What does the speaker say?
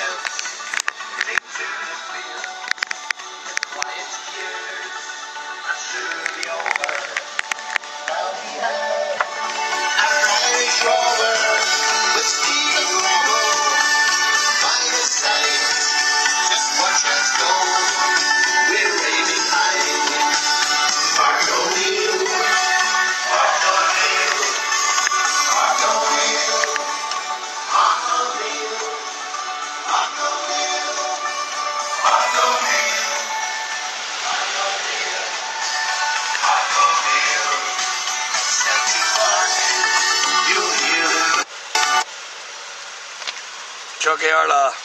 Nature, nature, the fear, the quiet years, I should. Choque, hola.